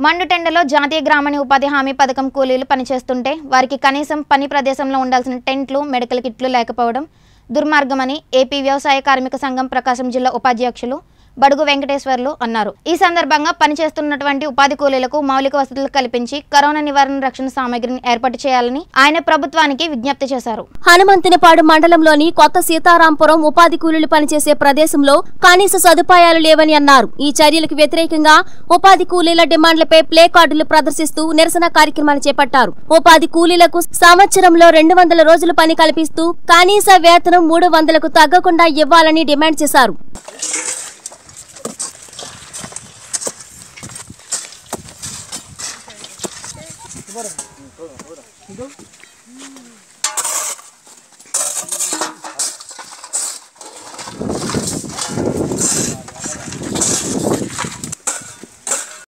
మండుటెండలో జాతీయ గ్రామీణ ఉపాధి హామీ పథకం కూలీలు పనిచేస్తుంటే వారికి కనీసం పని ప్రదేశంలో ఉండాల్సిన టెంట్లు మెడికల్ కిట్లు లేకపోవడం దుర్మార్గమని ఏపీ వ్యవసాయ కార్మిక సంఘం ప్రకాశం జిల్లా ఉపాధ్యక్షులు బడుగు వెంకటేశ్వర్లు అన్నారు. ఈ సందర్భంగా పనిచేస్తున్నటువంటి ఉపాధి కూలీలకు మౌలిక వసతులు కల్పించి కరోనా నివారణ రక్షణ సామగ్రిని ఏర్పాటు చేయాలని ఆయన ప్రభుత్వానికి విజ్ఞప్తి చేశారు. హనుమంతునిపాడు మండలంలోని కొత్త సీతారాంపురం ఉపాధి కూలీలు పనిచేసే ప్రదేశంలో కనీస సదుపాయాలు లేవని అన్నారు. ఈ చర్యలకు వ్యతిరేకంగా ఉపాధి కూలీల డిమాండ్లపై ప్లే కార్డులు ప్రదర్శిస్తూ నిరసన కార్యక్రమాన్ని చేపట్టారు. ఉపాధి కూలీలకు సంవత్సరంలో రెండు వందల రోజులు పని కల్పిస్తూ కనీస వేతనం మూడు వందలకు తగ్గకుండా ఇవ్వాలని డిమాండ్ చేశారు. fuera. Fuera. Mm.